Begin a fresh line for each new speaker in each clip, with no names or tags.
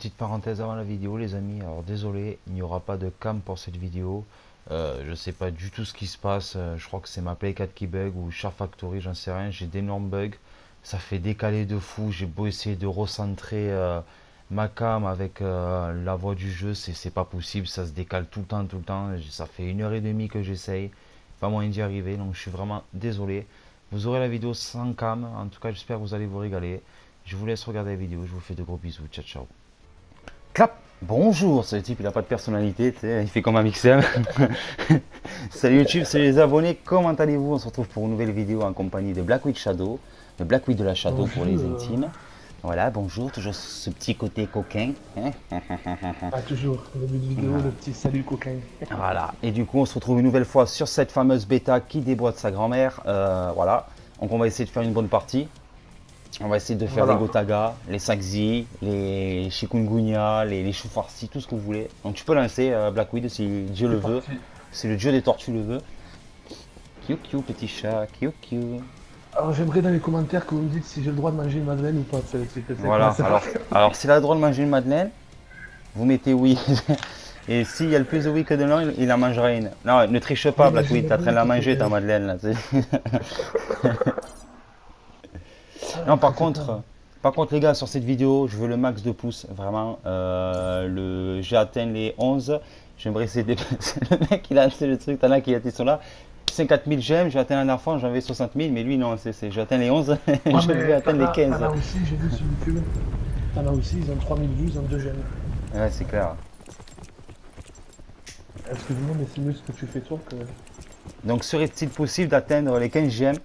petite parenthèse avant la vidéo les amis, alors désolé, il n'y aura pas de cam pour cette vidéo. Euh, je sais pas du tout ce qui se passe, euh, je crois que c'est ma Play 4 qui bug ou Char Factory, j'en sais rien, j'ai d'énormes bugs. Ça fait décaler de fou, j'ai beau essayer de recentrer euh, ma cam avec la voix du jeu, c'est pas possible, ça se décale tout le temps, tout le temps. Ça fait une heure et demie que j'essaye, pas moyen d'y arriver, donc je suis vraiment désolé. Vous aurez la vidéo sans cam, en tout cas j'espère que vous allez vous régaler. Je vous laisse regarder la vidéo, je vous fais de gros bisous, ciao ciao. Clap Bonjour, ce type il a pas de personnalité, il fait comme un mixer. salut YouTube, salut les abonnés, comment allez-vous? On se retrouve pour une nouvelle vidéo en compagnie de Blackwick Shadow, de Blackwick de la Shadow pour les intimes. Voilà, bonjour, toujours ce petit côté coquin.
ah, toujours, au début de vidéo, le petit salut coquin.
voilà, et du coup, on se retrouve une nouvelle fois sur cette fameuse bêta qui déboîte sa grand-mère. Euh, voilà, donc on va essayer de faire une bonne partie. On va essayer de faire les gotaga, les sakzi, les chikungunya, les, les choux farcis, tout ce que vous voulez. Donc tu peux lancer euh, Blackweed si Dieu le veut. Si le dieu des tortues le veut. Kiu petit chat, kiu.
Alors j'aimerais dans les commentaires que vous me dites si j'ai le droit de manger une madeleine ou pas.
voilà, alors, alors s'il a le droit de manger une madeleine, vous mettez oui. Et s'il y a le plus de oui que de non, il, en mangera une. Non, ne triche pas, Blackweed, t'as train de la manger ta madeleine là. Non, par contre, par contre, les gars, sur cette vidéo, je veux le max de pouces, vraiment. Euh, le... J'ai atteint les 11. J'aimerais essayer de Le mec, il a atteint le truc, t'en as qui été sur là. 54 000 j'aime, j'ai atteint dernière fois, j'en avais 60 000, mais lui, non, c'est, j'ai atteint les 11. je vais atteindre les 15.
T'en as aussi, j'ai vu sur YouTube. T'en as aussi, ils ont 3 000 vues, ils ont 2 j'aime.
Ouais, c'est clair.
Excuse-moi, mais c'est mieux ce que tu fais toi que.
Donc, serait-il possible d'atteindre les 15 j'aime?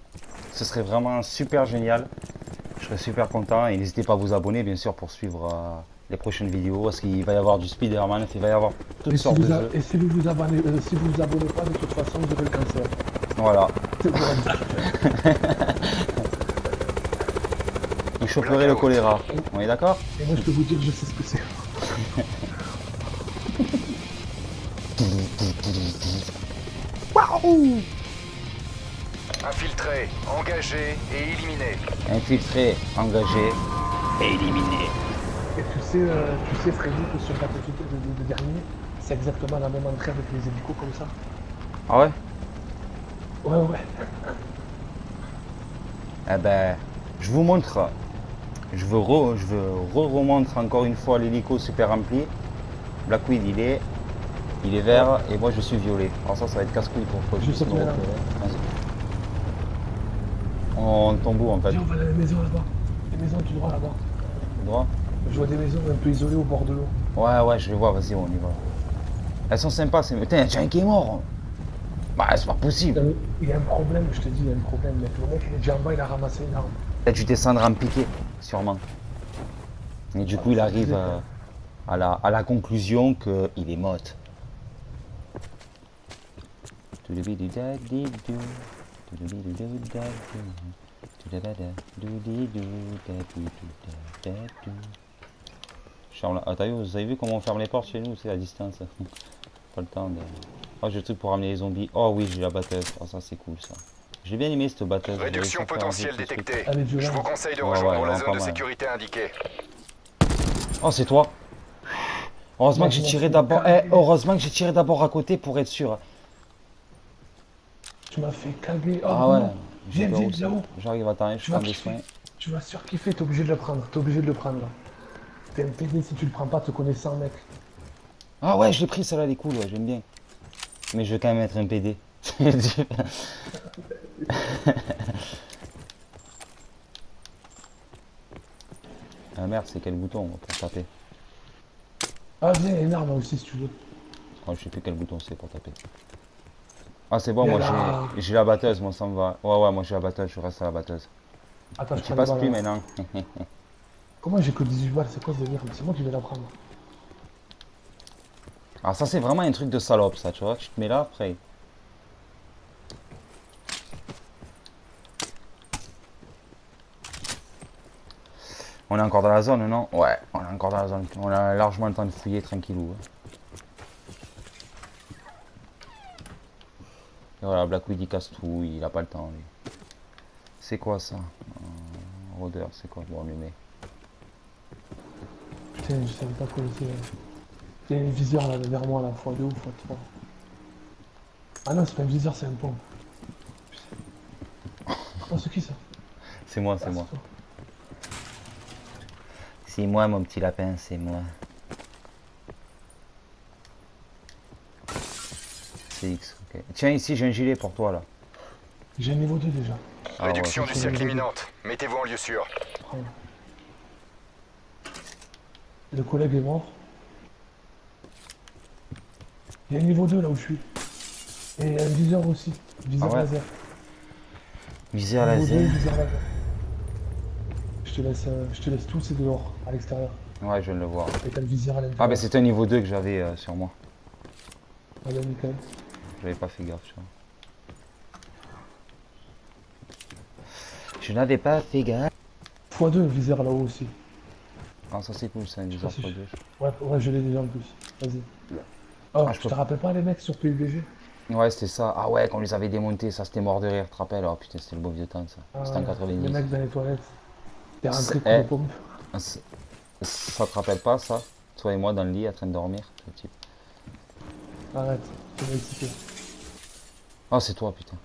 Ce serait vraiment super génial. Je serais super content et n'hésitez pas à vous abonner bien sûr pour suivre euh, les prochaines vidéos parce qu'il va y avoir du Spider-Man, il va y avoir toutes sortes de jeux.
Et si vous vous abonnez, euh, si vous vous abonnez pas de toute façon vous aurez le cancer.
Voilà. Il choperait le choléra. On est d'accord?
Et moi je peux vous dire que je sais ce que c'est.
Waouh Infiltré, engagé et éliminé.
Infiltré, engagé et éliminé.
Et tu sais, euh, tu sais Freddy, que sur Battlefield de, de, dernier, c'est exactement la même entrée avec les hélicos comme ça.
Ah ouais?
Ouais, ouais.
Eh ben, je vous montre. Je veux re, je veux re remontre encore une fois l'hélico super rempli. Blackweed il est, il est vert et moi je suis violet. Alors ça, ça va être casse-couille pour
Je sais
en tombeau en fait.
Viens, on va à la maison là-bas. Les maisons du droit là-bas.
Droit
Je vois des maisons un peu isolées au bord de l'eau.
Ouais, ouais, je les vois, vas-y, on y va. Elles sont sympas, c'est. Putain, il y a un qui est mort. Bah, c'est pas possible.
Il y a un problème, je te dis, il y a un problème, mec. Le mec, il est déjà en bas, il a ramassé une arme.
T'as dû descendre en piqué, sûrement. Et du coup, il arrive à, à, la, à la conclusion qu'il est mort. Charles, ah, vous avez vu comment on ferme les portes chez nous C'est la distance. Pas le temps de. Oh, j'ai le truc pour ramener les zombies. Oh oui, j'ai la batteuse. Oh, ça c'est cool ça. J'ai bien aimé cette batteuse.
Réduction potentielle détectée. Je vous conseille de rejoindre la zone de sécurité indiquée.
Oh, c'est toi. Heureusement que j'ai tiré d'abord. Eh, heureusement que j'ai tiré d'abord à côté pour être sûr.
Tu m'as fait caguer. Oh,
ah ouais.
Viens, viens, viens.
J'arrive à t'arriver, je prends des soins.
Tu vas surkiffer, t'es obligé de le prendre. T'es obligé de le prendre là. T'es un PD si tu le prends pas, te connaissant mec.
Ah ouais, je l'ai pris, celle-là, elle est cool, ouais, j'aime bien. Mais je vais quand même être un PD. ah merde, c'est quel bouton pour taper
Ah viens, une arme aussi si tu veux.
Oh, je sais plus quel bouton c'est pour taper. Ah c'est bon, moi j'ai la batteuse, moi ça me va. Ouais ouais, moi j'ai la batteuse, je reste à la batteuse. Attends, tu passes plus maintenant.
Comment j'ai que 18 balles? C'est quoi ce délire? C'est moi qui vais la prendre.
Alors ça c'est vraiment un truc de salope ça, tu vois. Tu te mets là après. On est encore dans la zone, non? Ouais, on est encore dans la zone. On a largement le temps de fouiller tranquillou. Hein. Voilà, Blackweed il casse tout, il a pas le temps. C'est quoi ça? Rôdeur, c'est quoi? Bon, on lui met.
putain, je savais pas quoi c'est. Il y a une viseur là vers moi, là, x2 ou x3. Ah non, c'est pas une viseur, c'est un pont. Oh, c'est qui ça?
C'est moi, c'est ah, moi. C'est moi, mon petit lapin, c'est moi. C'est X, Tiens, ici, j'ai un gilet pour toi, là.
J'ai un niveau 2 déjà.
Ah, Réduction du cercle imminente. Mettez-vous en lieu sûr.
Le collègue est mort. Il y a un niveau 2 là où je suis. Et un viseur aussi. Viseur ah laser.
Viseur laser.
Je te laisse, euh, je te laisse tout, c'est dehors, à l'extérieur.
Ouais, je viens de le voir.
Et t'as le viseur à l'intérieur.
Ah, bah c'était un niveau 2 que j'avais euh, sur moi.
Ah, bah nickel.
J'avais pas fait gaffe, tu vois. Je n'avais pas fait gaffe.
x2, viseur là-haut aussi.
Ah, ça c'est cool, c'est un viseur x2.
Ouais, ouais, je l'ai déjà en plus. Vas-y. Oh, ah, je te rappelle pas les mecs sur PUBG
Ouais, c'était ça. Ah ouais, quand on les avait démontés, ça c'était mort de rire, te rappelles? Oh putain, c'était le beau vieux temps ça.
Ah
c'était en 90.
Les mecs dans les toilettes. T'es rentré pour eh, pompe.
Ça te rappelle pas ça? Toi et moi dans le lit en train de dormir, ce type.
Arrête, excité.
Oh, c'est toi, putain.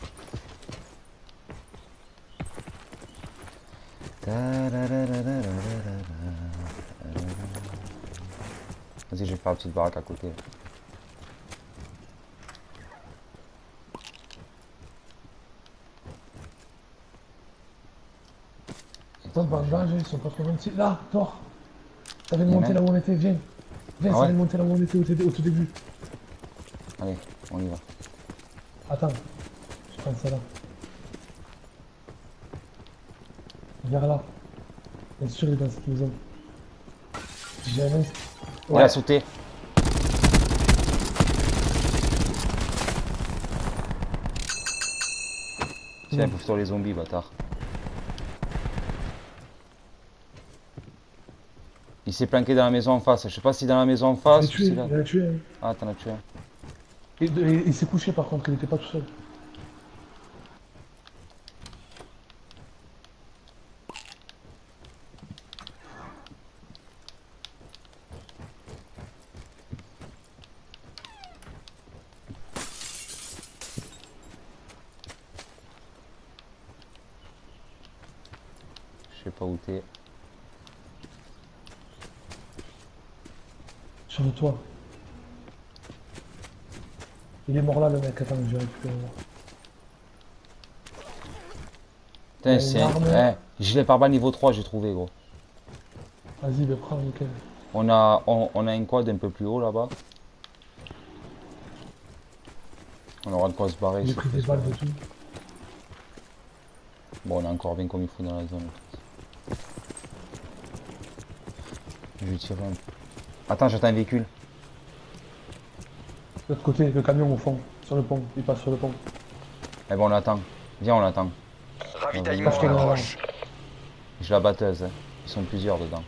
Vas-y, je vais faire la petite baraque à côté.
Attends, pas de ils sont pas trop gentils. Là, Thor Ça vient de monter là où on était, viens. Viens, ah ça vient de monter là où on était au tout début.
Allez, on y va.
Attends, je prends ça là. Vers là. Bien sûr, il est dans cette maison. J'ai un
Il a sauté. Tiens, bouffe sur les zombies, bâtard. Il s'est planqué dans la maison en face. Je sais pas si dans la maison en face.
Il tué, il a tué.
Ah, t'en as tué.
Il, il s'est couché par contre, il était pas tout seul.
Je sais pas où t'es.
Sur le toit. Il est mort là le mec, attends, je vais récupérer.
Putain, c'est. Eh, gilet pare-balles niveau 3, j'ai trouvé, gros.
Vas-y, le prends, nickel.
On a, on, on, a une quad un peu plus haut là-bas. On aura de quoi se barrer.
J'ai pris des balles de tout.
Bon, on est encore bien comme il faut dans la zone. Je vais tirer un peu. Attends, j'attends un véhicule.
De l'autre côté, le camion au fond, sur le pont, il passe sur le pont.
Eh bon, on attend. Viens, on attend.
Ravitaillement approche.
J'ai la batteuse, hein. ils sont plusieurs dedans.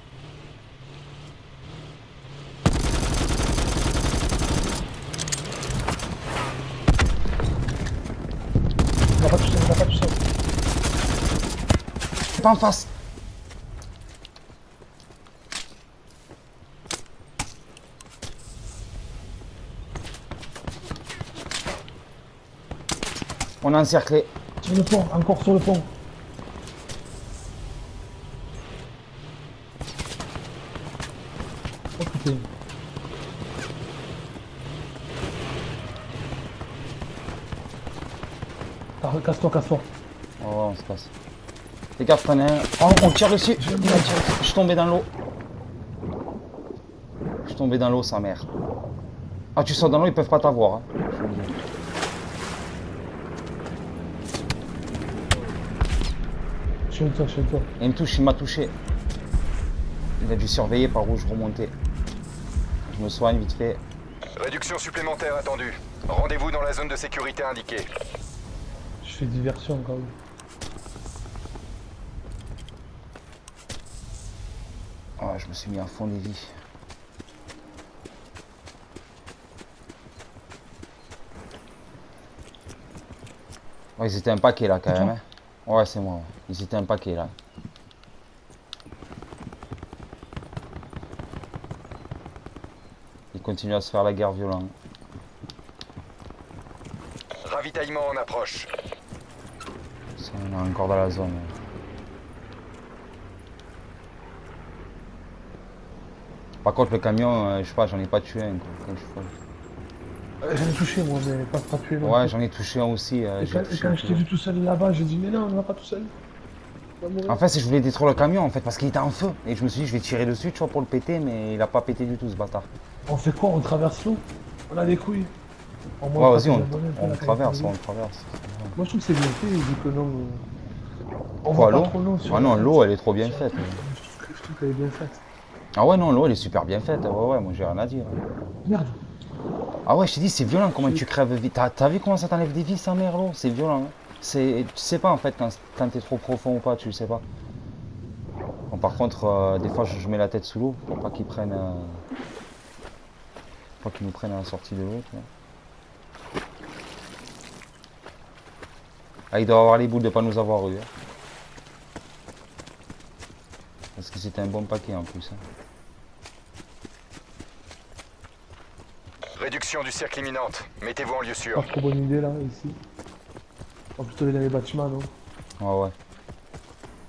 Il va pas toucher, il va pas toucher.
Pas en face On a encerclé.
Sur le pont, encore sur le pont. Oh putain. Casse-toi, casse-toi.
Oh, on se passe. Fais gaffe, t'en as un. Oh, on tire dessus. Je suis tombé dans l'eau. Je suis tombé dans l'eau, sa mère. Ah, tu sors dans l'eau, ils peuvent pas t'avoir. Hein.
Je toi, je toi.
Il me touche, il m'a touché. Il a dû surveiller par où je remontais. Je me soigne vite fait.
Réduction supplémentaire attendue. Rendez-vous dans la zone de sécurité indiquée.
Je fais diversion quand même.
Oh, je me suis mis à fond des vies. Oh, ils étaient un paquet là quand même. Hein. Ouais, c'est moi. Ils étaient un paquet là. continue à se faire la guerre violente.
Ravitaillement en approche.
on est encore dans la zone. Par contre, le camion, euh, je sais pas, j'en ai pas tué un.
Euh, j'en ai touché moi, mais pas, tué.
Ouais, j'en ai touché un aussi.
Euh, et quand, quand je t'ai vu tout seul là-bas, j'ai dit, mais non, on va pas tout seul.
En fait, je voulais détruire le camion en fait parce qu'il était en feu. Et je me suis dit, je vais tirer dessus, tu vois, pour le péter, mais il a pas pété du tout ce bâtard.
On fait quoi? On traverse l'eau? On a des couilles.
ouais, vas-y, on, on, traverse, on traverse.
Moi, je trouve que c'est bien fait, vu que non.
On voit l'eau? Ah non, l'eau, elle est trop bien faite.
Je trouve qu'elle est bien faite.
Ah ouais, non, l'eau, elle est super bien faite. Ouais, ouais, moi, j'ai rien à dire.
Merde.
Ah ouais, je t'ai dit, c'est violent comment tu crèves vite. T'as vu comment ça t'enlève des vies, sa mère, l'eau C'est violent. Hein c'est, tu sais pas en fait quand, quand t'es trop profond ou pas, tu le sais pas. Bon, par contre, euh, des fois je, mets la tête sous l'eau pour pas qu'ils prennent, euh, pas qu'ils nous prennent à la sortie de l'eau. Ah, il doit avoir les boules de pas nous avoir eu. Hein. Parce que c'était un bon paquet en plus. Hein.
Du cercle imminente. Mettez-vous en lieu sûr.
Pas trop bonne idée là, ici. On plutôt aller dans les bâtiments, non
Ouais, ouais.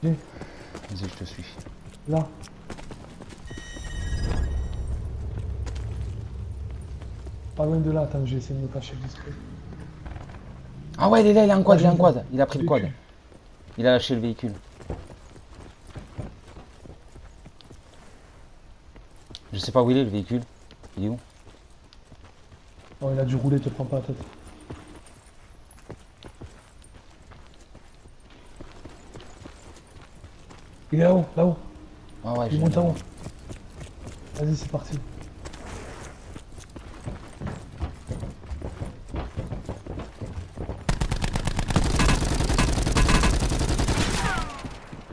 Viens.
Vas-y, je te suis.
Là. Pas loin de là, attends, j'ai essayé de me cacher discret.
Ah ouais, il est là, il est en quad, il est en quad. Il a pris le quad. Il a lâché le véhicule. Je sais pas où il est le véhicule. Il est où?
Oh, il a dû rouler, te prends pas la tête. Il est là-haut, là-haut.
Ah ouais,
Il monte en haut. Vas-y, c'est parti.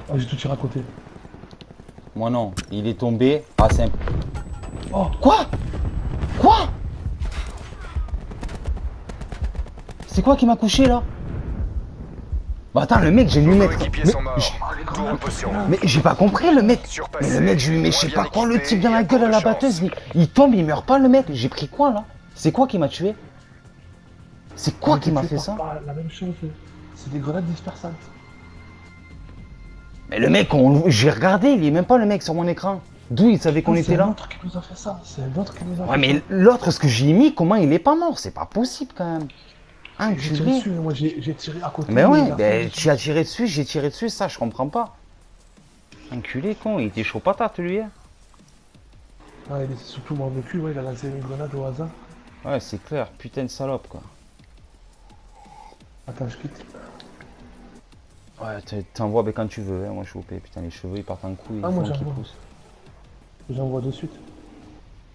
Ah, j'ai tout tiré à côté.
Moi non, il est tombé. Ah, simple.
Oh
Quoi Quoi? C'est quoi qui m'a couché là Bah attends, le mec, j'ai lui mettre... Mais j'ai pas compris le mec. Mais le mec, je lui mets je sais pas quoi, le type dans la gueule à la batteuse. Il, tombe, il meurt pas le mec. J'ai pris quoi là C'est quoi qui m'a tué C'est quoi qui m'a fait ça
La même chose. C'est des grenades dispersantes.
Mais le mec, j'ai regardé, il est même pas le mec sur mon écran. D'où il savait qu'on était là
C'est l'autre qui nous a fait ça. C'est l'autre qui nous a
ouais, mais l'autre, ce que j'ai mis, comment il est pas mort? C'est pas possible quand même.
J'ai tiré dessus, moi j'ai tiré à côté.
Mais ouais, ben, tu as tiré dessus, j'ai tiré dessus, ça je comprends pas. Enculé con, il était chaud patate lui. Hein.
Ah, il était surtout mort de cul, ouais, il a lancé une grenade au hasard.
Ouais, c'est clair, putain de salope quoi.
Attends, je quitte.
Ouais, t'envoies ben, quand tu veux, hein, moi je suis OP, putain les cheveux ils partent en couille.
Ah, moi j'envoie. J'envoie de suite.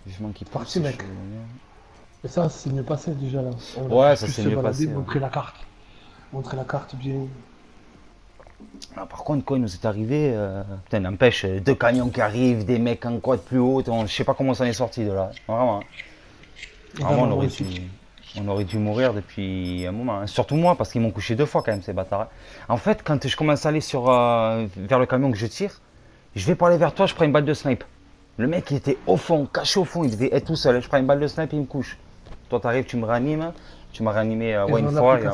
Vivement qu'il
Parti mec. Et ça, c'est mieux passé déjà là.
ouais, ça c'est mieux passé.
Montrer la carte. Montrer la carte bien.
Ah, par contre, quoi, il nous est arrivé, euh... putain, n'empêche, deux camions qui arrivent, des mecs en quad plus haut, on... je sais pas comment ça en est sorti de là. Vraiment. Vraiment, on aurait, dû... on aurait dû mourir depuis un moment. Hein. Surtout moi, parce qu'ils m'ont couché deux fois quand même, ces bâtards. En fait, quand je commence à aller sur, euh, vers le camion que je tire, je vais pour aller vers toi, je prends une balle de snipe. Le mec, il était au fond, caché au fond, il devait être tout seul. Je prends une balle de snipe et il me couche. Toi, t'arrives, tu me réanimes. Tu m'as réanimé euh, ouais, une fois. Et...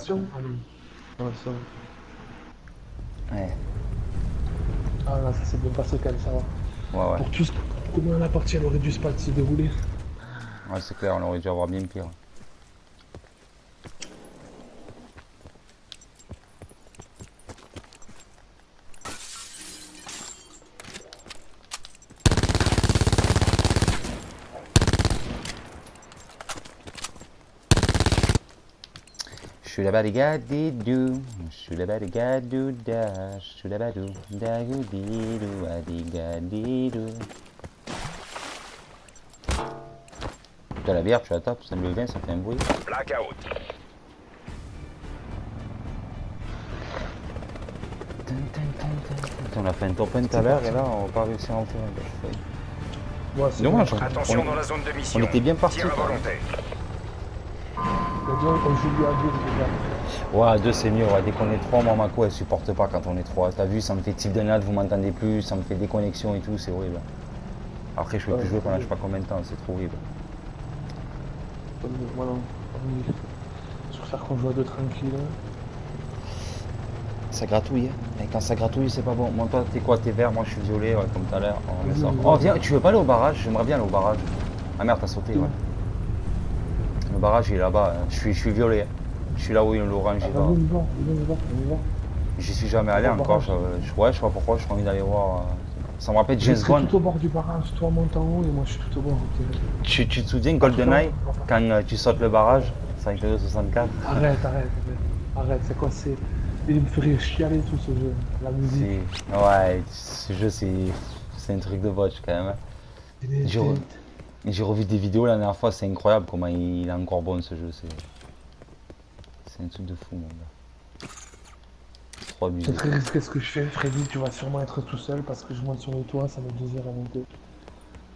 Ouais. Ah là, ça s'est bien passé quand même, ça va.
Ouais, ouais.
Pour tout ce... comment la partie elle aurait dû se dérouler.
Ouais, c'est clair, on aurait dû avoir bien pire. suis là-bas des gars des deux. Je suis là-bas des gars du da. Je suis là-bas du da du bidou à des gars des deux. Putain, la bière, tu la tapes, ça me vient, ça fait un bruit.
Blackout.
On a fait un top tout à l'heure et là on va pas réussir à un
Ouais, c'est dommage. Attention on... dans la zone de mission.
On était bien parti. Ouais, à deux c'est mieux, ouais. dès qu'on est trois, moi Mako elle supporte pas quand on est trois. T'as vu, ça me fait type de nade, vous m'entendez plus, ça me fait déconnexion et tout, c'est horrible. Après je peux plus jouer pendant je sais pas combien de temps, c'est trop horrible.
Moi non. Sur faire qu'on joue à deux tranquille.
Ça gratouille. Hein. Et quand ça gratouille, c'est pas bon. Moi, toi, t'es quoi? T'es vert, moi je suis violet, ouais, comme tout à l'heure. Oh, viens, tu veux pas aller au barrage? J'aimerais bien aller au barrage. Ah merde, t'as sauté, ouais. Le barrage, il est là-bas. Hein. Je suis, je suis violet. Hein. Je suis là où l'orange
ah, va.
J'y suis jamais allé encore. Je, je, ouais, je sais pas pourquoi, j'ai envie d'aller voir. Euh, ça me rappelle James Bond.
tout au bord du barrage, toi monte en haut et moi je suis tout au bord.
Tu, tu te souviens GoldenEye quand euh, tu sautes le barrage 5264
Arrête, arrête, arrête. Arrête, c'est quoi c'est. Il me ferait chialer tout ce jeu, la musique.
Ouais, ce jeu c'est. C'est un truc de watch quand même. Hein. J'ai revu des vidéos la dernière fois, c'est incroyable comment il est encore bon ce jeu. C'est un truc de fou mon gars.
C'est très risqué ce que je fais, Freddy, tu vas sûrement être tout seul parce que je monte sur le toit, ça deux heures à monter.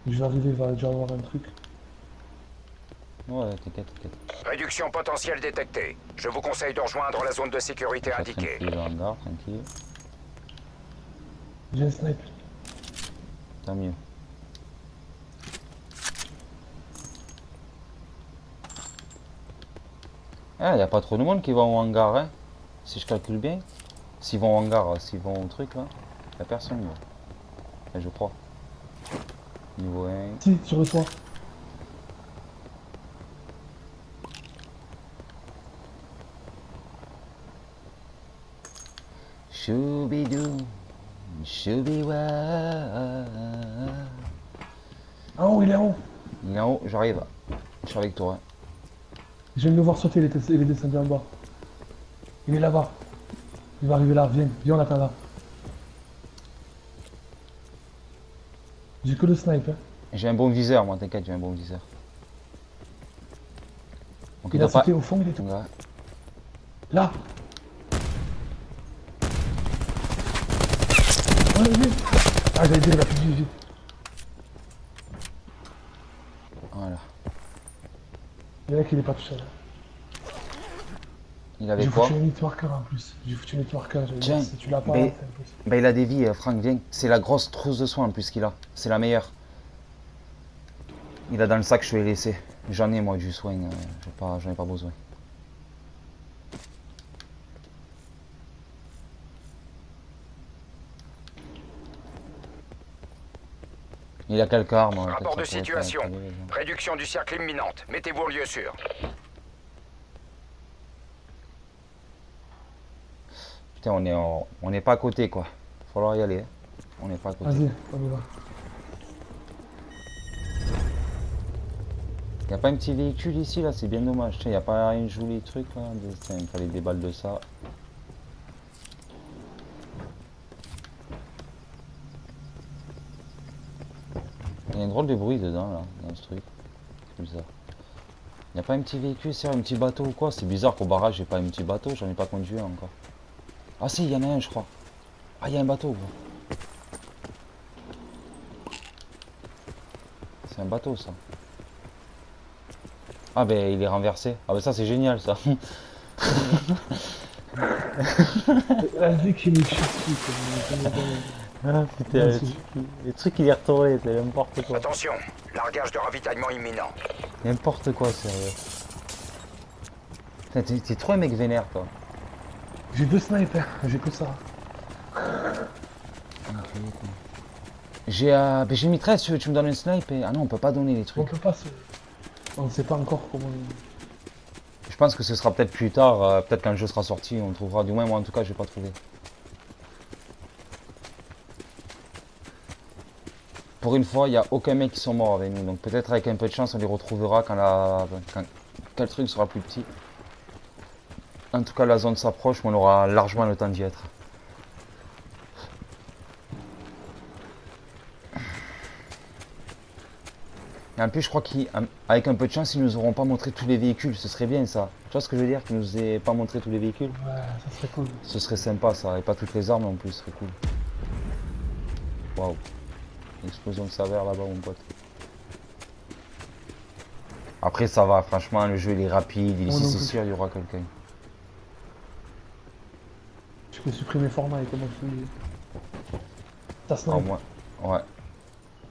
Je vais arriver, il va déjà avoir un truc.
Ouais, t'inquiète, t'inquiète.
Réduction potentielle détectée. Je vous conseille de rejoindre la zone de sécurité indiquée.
Tranquille, tranquille.
J'ai un snipe.
Tant mieux. Ah, y a pas trop de monde qui va au hangar, hein, si je calcule bien. S'ils vont au hangar, s'ils vont au truc là, y a personne là. je crois. Niveau 1.
Si, le toit.
Choubidou, choubiwa.
Ah oh, il est en haut.
Il est en haut, j'arrive. Je suis avec toi. Hein.
Je viens de le voir sauter, il est, descendu en bas. Il est là-bas. Il va arriver là, viens, viens, on attend là. J'ai que le snipe. Hein.
J'ai un bon viseur, moi, t'inquiète, j'ai un bon viseur.
Donc, il, a sauté au fond, il est tout. Là Ah, j'allais dire, il a plus de
Voilà.
Le mec, il est pas tout seul.
Il avait quoi
J'ai foutu un networker en plus. J'ai foutu un networker. Tiens, si tu l'as pas,
bah, il a des vies, Franck, viens. C'est la grosse trousse de soins en plus qu'il a. C'est la meilleure. Il a dans le sac, je vais laisser. J'en ai moi du soin, euh, j'en ai pas besoin. Il a quelques armes.
Rapport de situation. Réduction du cercle imminente. Mettez-vous au lieu sûr.
Putain, on est on n'est pas à côté quoi. Falloir y aller. Hein. On n'est pas à côté.
Vas-y, on y va.
Y a pas un petit véhicule ici là, c'est bien dommage. Tiens, y a pas un joli truc là? Tiens, il fallait des balles de ça. Il y a un drôle de bruit dedans, là, dans ce truc. C'est bizarre. Il n'y a pas un petit véhicule, c'est un petit bateau ou quoi? C'est bizarre qu'au barrage, j'ai pas un petit bateau, j'en ai pas conduit encore. Ah si, il y en a un, je crois. Ah, il y a un bateau, C'est un bateau, ça. Ah ben, il est renversé. Ah ben ça, c'est génial, ça.
Me
ah putain, le truc il est retourné, c'est n'importe quoi.
Attention, largage de ravitaillement imminent.
N'importe quoi, sérieux. T'es trop un mec vénère, toi.
J'ai deux snipers, j'ai que ça.
J'ai euh, ben, j'ai mis 13, tu, tu me donnes un snipe et... Ah non, on peut pas donner les trucs.
On peut pas, on ne sait pas encore comment...
Je pense que ce sera peut-être plus tard, euh, peut-être quand le jeu sera sorti, on trouvera. Du moins, moi en tout cas, je vais pas trouvé. Pour une fois, il n'y a aucun mec qui sont morts avec nous. Donc peut-être avec un peu de chance, on les retrouvera quand, la... quand... le truc sera plus petit. En tout cas, la zone s'approche, mais on aura largement le temps d'y être. Et en plus, je crois qu'avec un peu de chance, ils nous auront pas montré tous les véhicules. Ce serait bien ça. Tu vois ce que je veux dire Qu'ils nous aient pas montré tous les véhicules?
Ouais, ça serait cool.
Ce serait sympa ça. Et pas toutes les armes en plus, ce serait cool. Waouh. Explosion de saveur là-bas, mon pote. Après, ça va, franchement, le jeu il est rapide. Ici, c'est sûr, il y aura quelqu'un.
Tu peux supprimer format et comment tu. Ça se
ah, moi, ouais.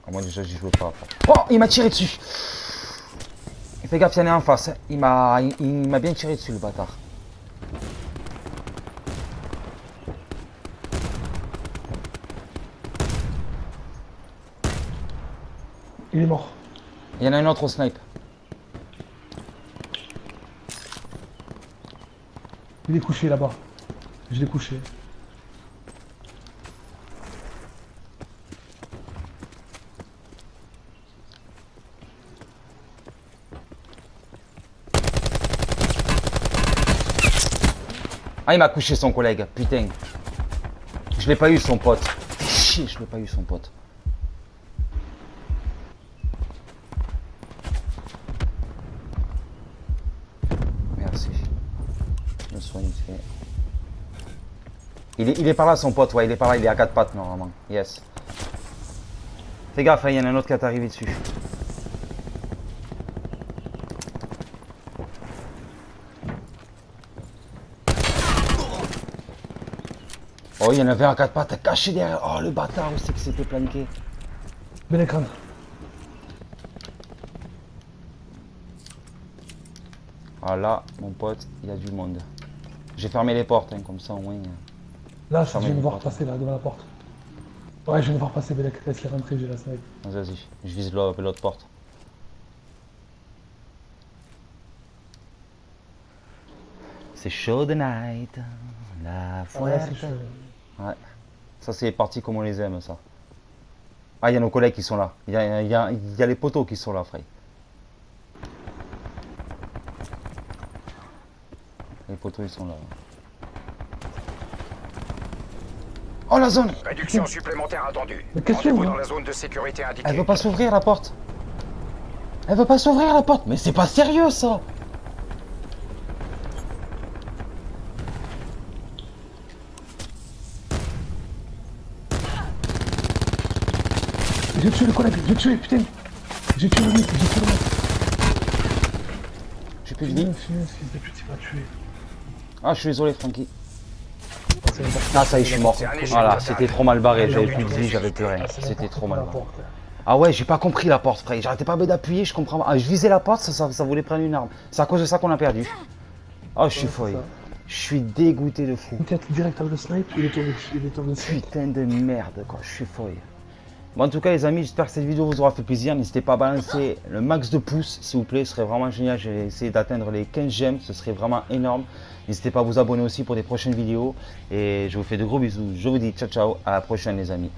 Ah, moi, déjà, j'y joue pas. Oh, il m'a tiré dessus. Fais gaffe, il y en a en face. Il m'a il, m'a bien tiré dessus, le bâtard.
Il est mort.
Il y en a un autre au snipe.
Il est couché là-bas. Je l'ai couché.
Ah, il m'a couché son collègue, putain. Je l'ai pas eu son pote. Chier, je l'ai pas eu son pote. Il est, il est par là son pote, ouais, il est par là, il est à quatre pattes normalement. Yes. Fais gaffe, hein, il y en a un autre qui est arrivé dessus. Oh, il y en avait un quatre pattes caché derrière. Oh, le bâtard, où c'est que c'était planqué?
Ben écran.
Ah là, mon pote, il y a du monde. J'ai fermé les portes, hein, comme ça au moins. Euh,
là, je viens de voir passer là, devant la porte. Ouais, je viens de voir passer Belek. Laisse-les rentrer, j'ai la snipe.
Vas-y, je vise l'autre porte. C'est chaud de night. La ouais, Ouais. Ça, c'est parti comme on les aime, ça. Ah, il y a nos collègues qui sont là. Il y a, y a, y a les poteaux qui sont là, frère. Les poteaux, ils sont là. Oh, la zone
Réduction supplémentaire attendue.
Rendez-vous
dans la zone de sécurité indiquée.
Elle veut pas s'ouvrir, la porte. Elle veut pas s'ouvrir, la porte. Mais c'est pas sérieux, ça
J'ai tué le collègue, j'ai tué, putain J'ai tué le mec, j'ai tué le mec
J'ai plus de vie. Ah, je suis désolé, Francky. Ah, ça y est, je suis mort. Voilà, c'était trop mal barré, j'avais plus de vie, j'avais plus rien. C'était trop mal barré. Ah ouais, j'ai pas compris la porte, frère. J'arrêtais pas d'appuyer, je comprends. Ah, je visais la porte, ça, ça, voulait prendre une arme. C'est à cause de ça qu'on a perdu. Oh, je suis folle. Je suis dégoûté de fou.
direct avec le snipe, il est tombé, il est tombé.
Putain de merde, quoi. Je suis folle. Bon, en tout cas, les amis, j'espère que cette vidéo vous aura fait plaisir. N'hésitez pas à balancer le max de pouces, s'il vous plaît. Ce serait vraiment génial. J'ai essayé d'atteindre les 15 j'aime. Ce serait vraiment énorme. N'hésitez pas à vous abonner aussi pour des prochaines vidéos. Et je vous fais de gros bisous. Je vous dis ciao, ciao. À la prochaine, les amis.